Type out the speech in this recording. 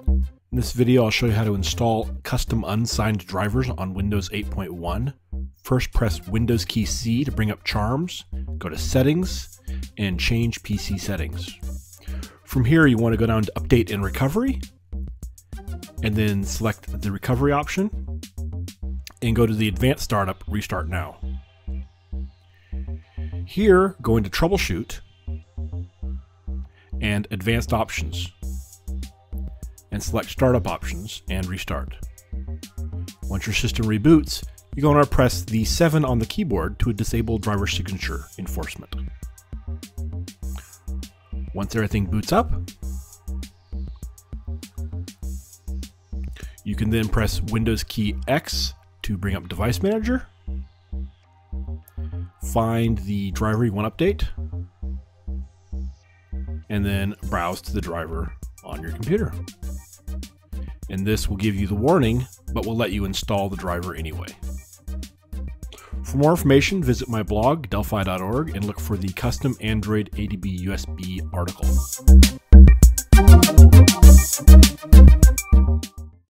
In this video, I'll show you how to install custom unsigned drivers on Windows 8.1. First, press Windows key C to bring up Charms, go to Settings, and change PC settings. From here, you want to go down to Update and Recovery, and then select the Recovery option, and go to the Advanced Startup Restart Now. Here, go into Troubleshoot and Advanced Options and select Startup Options and Restart. Once your system reboots, you're going to press the 7 on the keyboard to disable driver signature enforcement. Once everything boots up, you can then press Windows key X to bring up Device Manager, find the driver you want to update, and then browse to the driver on your computer. And this will give you the warning, but will let you install the driver anyway. For more information, visit my blog, delphi.org, and look for the custom Android ADB USB article.